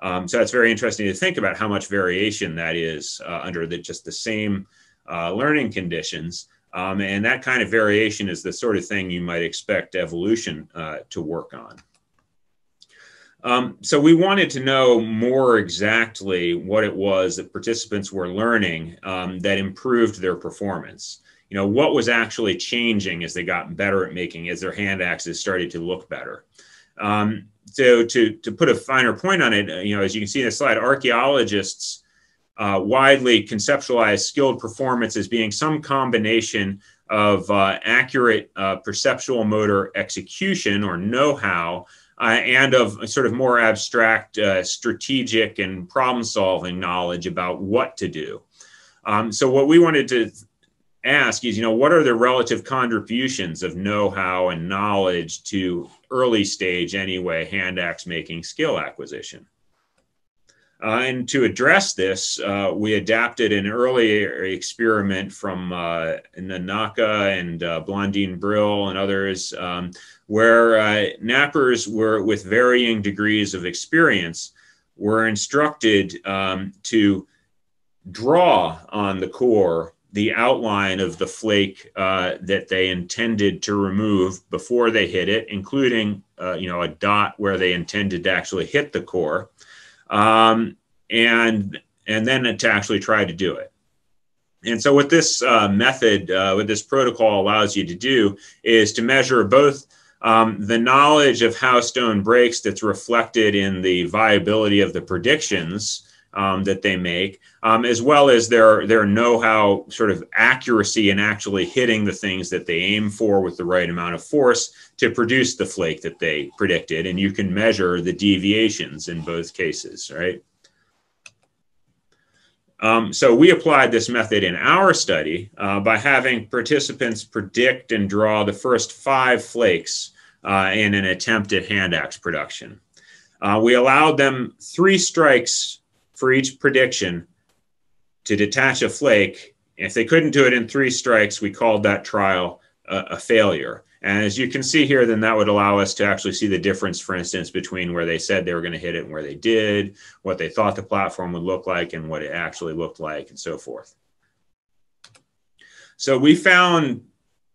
Um, so it's very interesting to think about how much variation that is uh, under the, just the same uh, learning conditions. Um, and that kind of variation is the sort of thing you might expect evolution uh, to work on. Um, so we wanted to know more exactly what it was that participants were learning um, that improved their performance. You know, what was actually changing as they got better at making, as their hand axes started to look better. Um, so to, to put a finer point on it, you know, as you can see in the slide, archaeologists uh, widely conceptualize skilled performance as being some combination of uh, accurate uh, perceptual motor execution or know-how uh, and of sort of more abstract uh, strategic and problem-solving knowledge about what to do. Um, so what we wanted to ask is, you know, what are the relative contributions of know-how and knowledge to early stage anyway hand axe making skill acquisition? Uh, and to address this, uh, we adapted an early experiment from uh, Nonaka and uh, Blandine Bril and others um, where uh, knappers were with varying degrees of experience were instructed um, to draw on the core the outline of the flake uh, that they intended to remove before they hit it, including uh, you know a dot where they intended to actually hit the core, um, and and then to actually try to do it. And so, what this uh, method, uh, what this protocol allows you to do, is to measure both um, the knowledge of how stone breaks that's reflected in the viability of the predictions um, that they make, um, as well as their their know-how, sort of accuracy in actually hitting the things that they aim for with the right amount of force to produce the flake that they predicted. And you can measure the deviations in both cases, right? Um, so we applied this method in our study uh, by having participants predict and draw the first five flakes uh, in an attempt at hand axe production. Uh, we allowed them three strikes for each prediction to detach a flake. If they couldn't do it in three strikes, we called that trial a, a failure. And as you can see here, then that would allow us to actually see the difference, for instance, between where they said they were going to hit it and where they did, what they thought the platform would look like and what it actually looked like, and so forth. So we found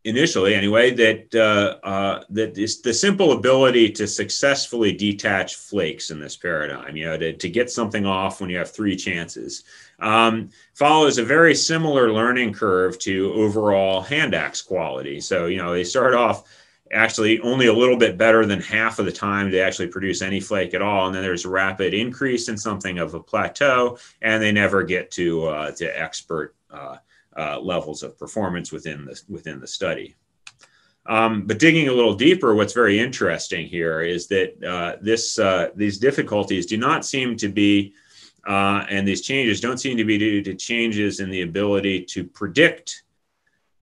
initially anyway that uh, uh, that is the simple ability to successfully detach flakes in this paradigm you know to, to get something off when you have three chances um, follows a very similar learning curve to overall hand axe quality. So you know they start off actually only a little bit better than half of the time they actually produce any flake at all and then there's a rapid increase in something of a plateau and they never get to uh, to expert uh, uh, levels of performance within the, within the study. Um, but digging a little deeper, what's very interesting here is that uh, this, uh, these difficulties do not seem to be, uh, and these changes don't seem to be due to changes in the ability to predict,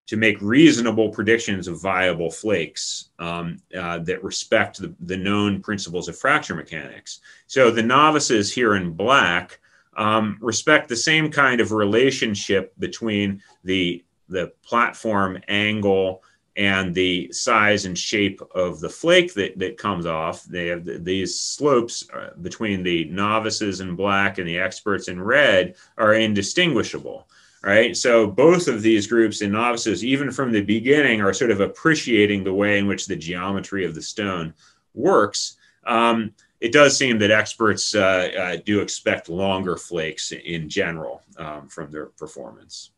to make reasonable predictions of viable flakes um, uh, that respect the, the known principles of fracture mechanics. So the novices here in black um, respect the same kind of relationship between the the platform angle and the size and shape of the flake that, that comes off. They have the, these slopes uh, between the novices in black and the experts in red are indistinguishable, right? So both of these groups in novices, even from the beginning, are sort of appreciating the way in which the geometry of the stone works. Um, it does seem that experts uh, uh, do expect longer flakes in general um, from their performance.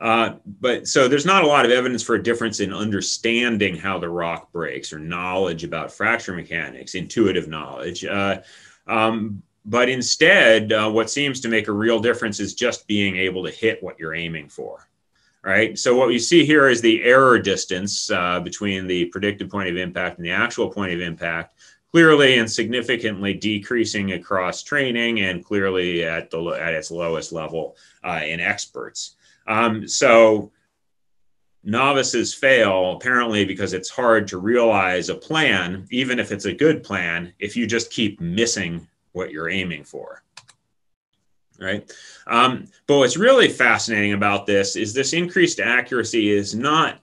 Uh, but so there's not a lot of evidence for a difference in understanding how the rock breaks or knowledge about fracture mechanics, intuitive knowledge. Uh, um, but instead, uh, what seems to make a real difference is just being able to hit what you're aiming for. Right. So what you see here is the error distance uh, between the predicted point of impact and the actual point of impact clearly and significantly decreasing across training and clearly at the at its lowest level uh, in experts. Um, so novices fail apparently because it's hard to realize a plan, even if it's a good plan, if you just keep missing what you're aiming for. Right. Um, but what's really fascinating about this is this increased accuracy is not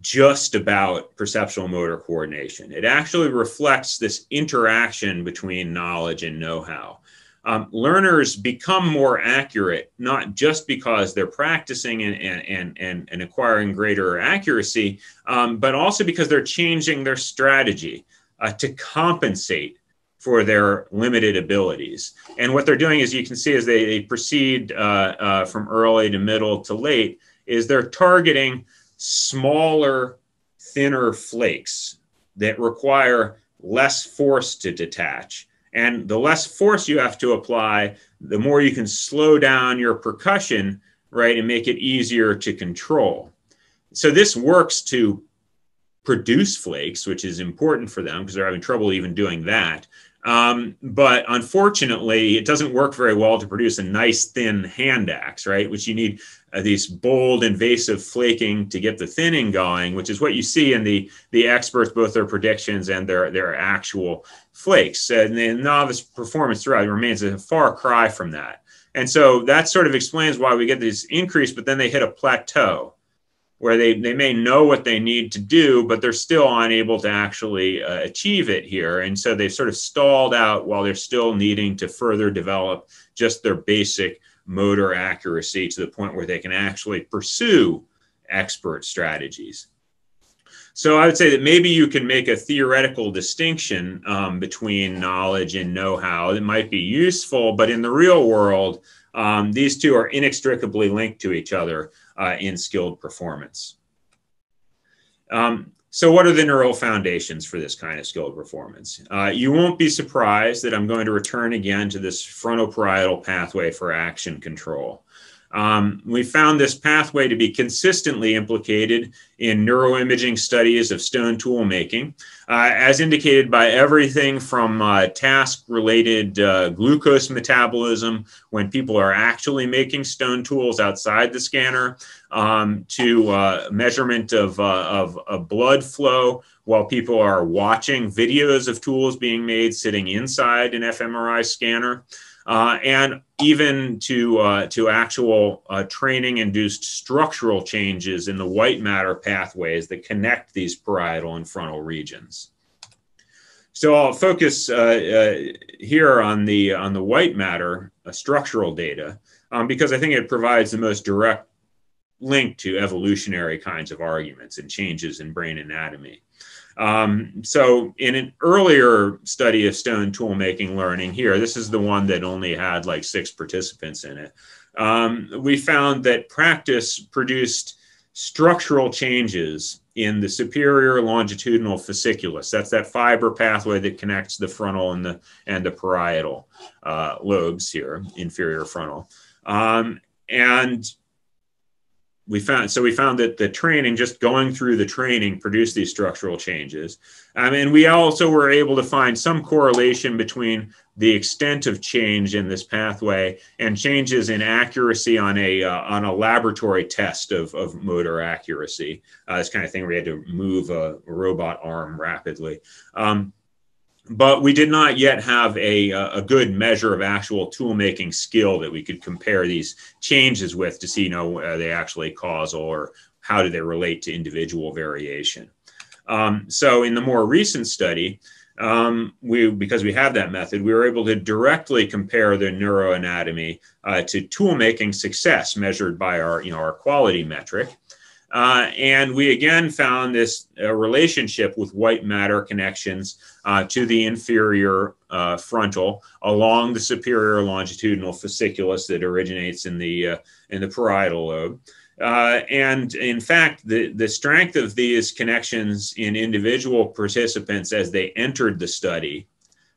just about perceptual motor coordination. It actually reflects this interaction between knowledge and know how. Um, learners become more accurate, not just because they're practicing and, and, and, and acquiring greater accuracy, um, but also because they're changing their strategy uh, to compensate for their limited abilities. And what they're doing, as you can see, as they, they proceed uh, uh, from early to middle to late, is they're targeting smaller, thinner flakes that require less force to detach. And the less force you have to apply, the more you can slow down your percussion, right, and make it easier to control. So this works to produce flakes, which is important for them because they're having trouble even doing that. Um, but unfortunately, it doesn't work very well to produce a nice thin hand axe, right? Which you need uh, these bold, invasive flaking to get the thinning going, which is what you see in the the experts, both their predictions and their their actual flakes. And the novice performance throughout remains a far cry from that. And so that sort of explains why we get this increase, but then they hit a plateau. Where they, they may know what they need to do, but they're still unable to actually uh, achieve it here. And so they've sort of stalled out while they're still needing to further develop just their basic motor accuracy to the point where they can actually pursue expert strategies. So I would say that maybe you can make a theoretical distinction um, between knowledge and know-how that might be useful, but in the real world, um, these two are inextricably linked to each other uh, in skilled performance. Um, so what are the neural foundations for this kind of skilled performance? Uh, you won't be surprised that I'm going to return again to this frontoparietal pathway for action control. Um, we found this pathway to be consistently implicated in neuroimaging studies of stone tool making, uh, as indicated by everything from uh, task related uh, glucose metabolism when people are actually making stone tools outside the scanner um, to uh, measurement of, uh, of, of blood flow while people are watching videos of tools being made sitting inside an fMRI scanner uh, and even to, uh, to actual uh, training induced structural changes in the white matter pathways that connect these parietal and frontal regions. So I'll focus uh, uh, here on the, on the white matter structural data um, because I think it provides the most direct link to evolutionary kinds of arguments and changes in brain anatomy. Um, so in an earlier study of stone tool making learning here, this is the one that only had like six participants in it. Um, we found that practice produced structural changes in the superior longitudinal fasciculus. That's that fiber pathway that connects the frontal and the and the parietal uh, lobes here, inferior frontal. Um, and we found so we found that the training just going through the training produced these structural changes. Um, and we also were able to find some correlation between the extent of change in this pathway and changes in accuracy on a uh, on a laboratory test of, of motor accuracy. Uh, this kind of thing where we had to move a, robot arm rapidly. Um, but we did not yet have a, a good measure of actual tool making skill that we could compare these changes with to see, you know, are they actually causal or how do they relate to individual variation. Um, so in the more recent study, um, we because we have that method, we were able to directly compare the neuroanatomy uh, to tool making success measured by our, you know, our quality metric. Uh, and we again found this uh, relationship with white matter connections uh, to the inferior uh, frontal along the superior longitudinal fasciculus that originates in the, uh, in the parietal lobe. And in fact, the, the strength of these connections in individual participants as they entered the study,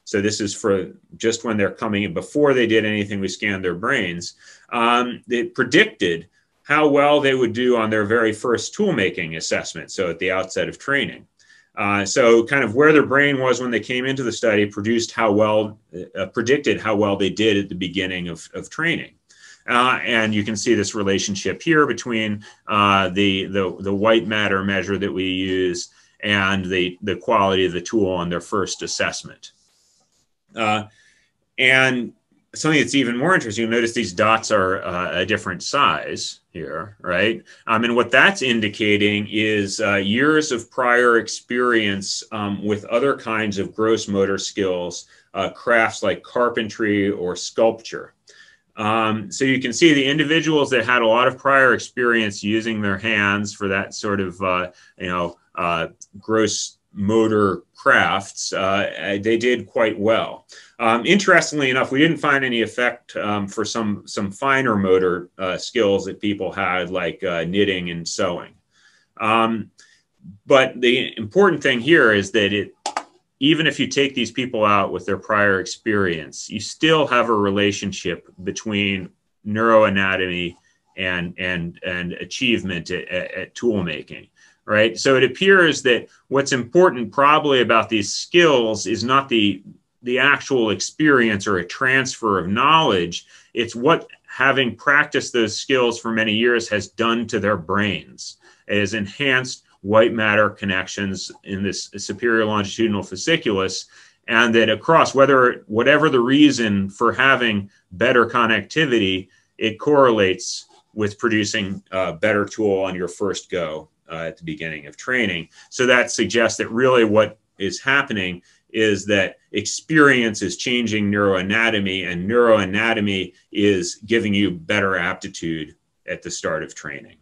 so this is for just when they're coming in, before they did anything, we scanned their brains, um, it predicted how well they would do on their very first tool making assessment, so at the outset of training. Uh, so, kind of where their brain was when they came into the study produced how well, uh, predicted how well they did at the beginning of, of training. Uh, and you can see this relationship here between uh, the, the, the white matter measure that we use and the, the quality of the tool on their first assessment. Uh, and something that's even more interesting, you'll notice these dots are uh, a different size here, right? Um, and what that's indicating is uh, years of prior experience um, with other kinds of gross motor skills, uh, crafts like carpentry or sculpture. Um, so you can see the individuals that had a lot of prior experience using their hands for that sort of, uh, you know, uh, gross motor crafts, uh, they did quite well. Um, interestingly enough, we didn't find any effect um, for some some finer motor uh, skills that people had, like uh, knitting and sewing. Um, but the important thing here is that it, even if you take these people out with their prior experience, you still have a relationship between neuroanatomy and and and achievement at, at, tool making right? So it appears that what's important probably about these skills is not the the actual experience or a transfer of knowledge. It's what having practiced those skills for many years has done to their brains. It has enhanced white matter connections in this superior longitudinal fasciculus and that across whether whatever the reason for having better connectivity it correlates with producing a better tool on your first go uh, at the beginning of training. So that suggests that really what is happening is that experience is changing neuroanatomy and neuroanatomy is giving you better aptitude at the start of training.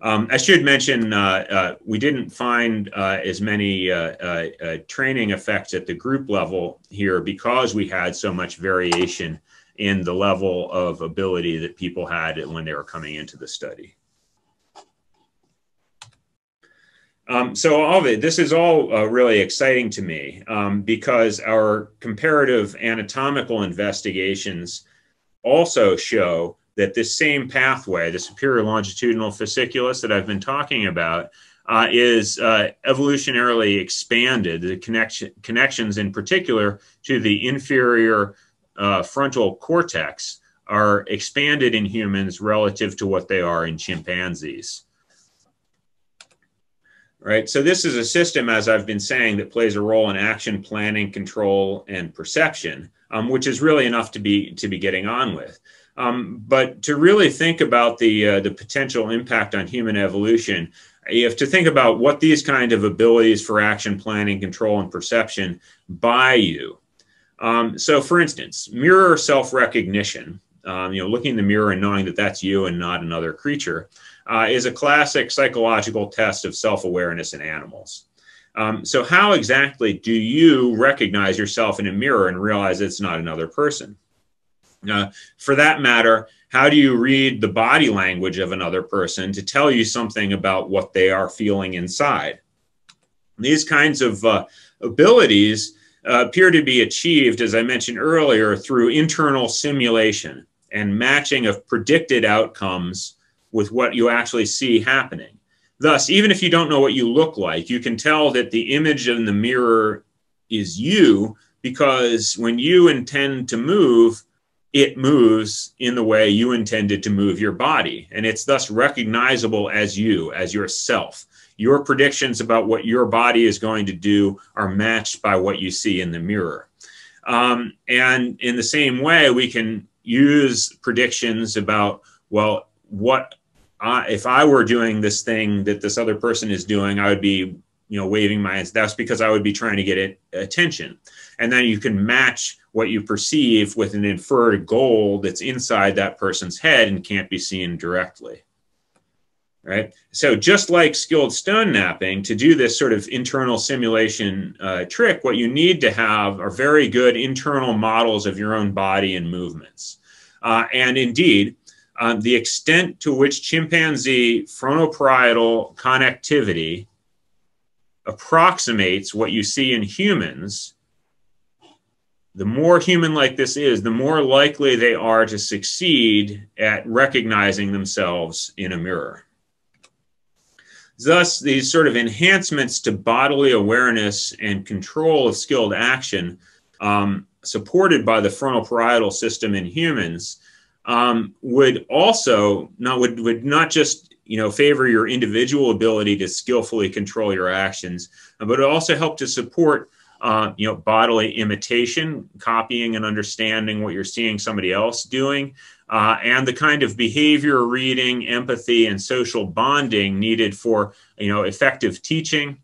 Um, I should mention uh, uh, we didn't find uh, as many uh, uh, uh, training effects at the group level here because we had so much variation in the level of ability that people had when they were coming into the study. Um, so all of it, this is all uh, really exciting to me um, because our comparative anatomical investigations also show that this same pathway, the superior longitudinal fasciculus that I've been talking about, uh, is uh, evolutionarily expanded, the connection, connections in particular to the inferior uh, frontal cortex are expanded in humans relative to what they are in chimpanzees. Right, so this is a system, as I've been saying, that plays a role in action planning, control, and perception, um, which is really enough to be to be getting on with. Um, but to really think about the uh, the potential impact on human evolution, you have to think about what these kind of abilities for action planning, control, and perception buy you. Um, so, for instance, mirror self recognition, um, you know, looking in the mirror and knowing that that's you and not another creature, uh, is a classic psychological test of self awareness in animals. Um, so, how exactly do you recognize yourself in a mirror and realize it's not another person? Uh, for that matter, how do you read the body language of another person to tell you something about what they are feeling inside? These kinds of uh, abilities uh, appear to be achieved, as I mentioned earlier, through internal simulation and matching of predicted outcomes with what you actually see happening. Thus, even if you don't know what you look like, you can tell that the image in the mirror is you because when you intend to move, it moves in the way you intended to move your body. And it's thus recognizable as you, as yourself your predictions about what your body is going to do are matched by what you see in the mirror. Um, and in the same way, we can use predictions about, well, what I, if I were doing this thing that this other person is doing, I would be, you know, waving my hands. That's because I would be trying to get it, attention. And then you can match what you perceive with an inferred goal that's inside that person's head and can't be seen directly right? So just like skilled stone knapping, to do this sort of internal simulation uh, trick, what you need to have are very good internal models of your own body and movements. Uh, and indeed, um, the extent to which chimpanzee frontoparietal connectivity approximates what you see in humans, the more human like this is, the more likely they are to succeed at recognizing themselves in a mirror. Thus, these sort of enhancements to bodily awareness and control of skilled action, um, supported by the frontal parietal system in humans, um, would also not would, would not just you know favor your individual ability to skillfully control your actions, but it also help to support uh, you know bodily imitation, copying and understanding what you're seeing somebody else doing, uh, and the kind of behavior reading, empathy, and social bonding needed for you know effective teaching,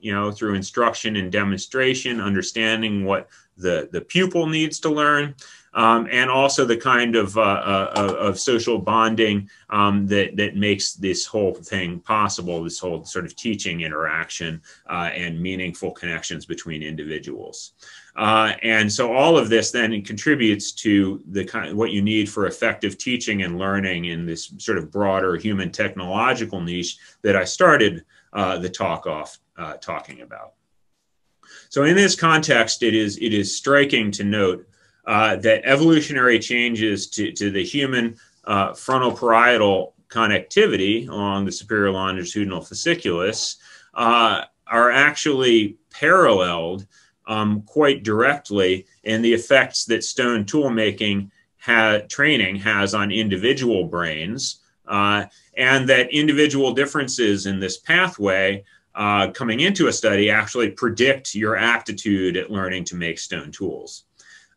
you know through instruction and demonstration, understanding what the the pupil needs to learn. Um, and also the kind of, uh, uh, of social bonding um, that, that makes this whole thing possible, this whole sort of teaching interaction uh, and meaningful connections between individuals. Uh, and so all of this then contributes to the kind what you need for effective teaching and learning in this sort of broader human technological niche that I started uh, the talk off uh, talking about. So in this context, it is it is striking to note uh, that evolutionary changes to, to the human uh, frontal parietal connectivity along the superior longitudinal fasciculus uh, are actually paralleled um, quite directly in the effects that stone tool making ha- training has on individual brains, uh, and that individual differences in this pathway uh, coming into a study actually predict your aptitude at learning to make stone tools.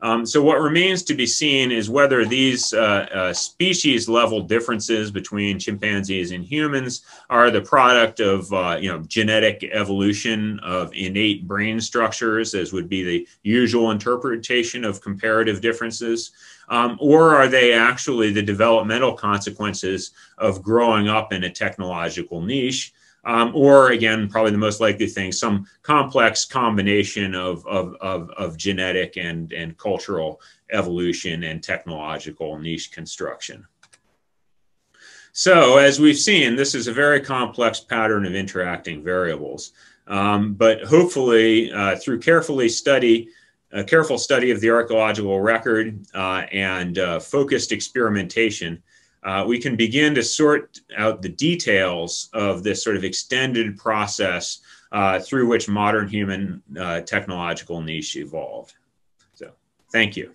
Um, so what remains to be seen is whether these uh, uh, species level differences between chimpanzees and humans are the product of uh, you know genetic evolution of innate brain structures, as would be the usual interpretation of comparative differences, um, or are they actually the developmental consequences of growing up in a technological niche? Um, or again, probably the most likely thing, some complex combination of, of, of, of, genetic and, and cultural evolution and technological niche construction. So as we've seen, this is a very complex pattern of interacting variables. Um, but hopefully uh, through carefully study, a careful study of the archaeological record uh, and uh, focused experimentation, uh, we can begin to sort out the details of this sort of extended process uh, through which modern human uh, technological niche evolved. So, thank you.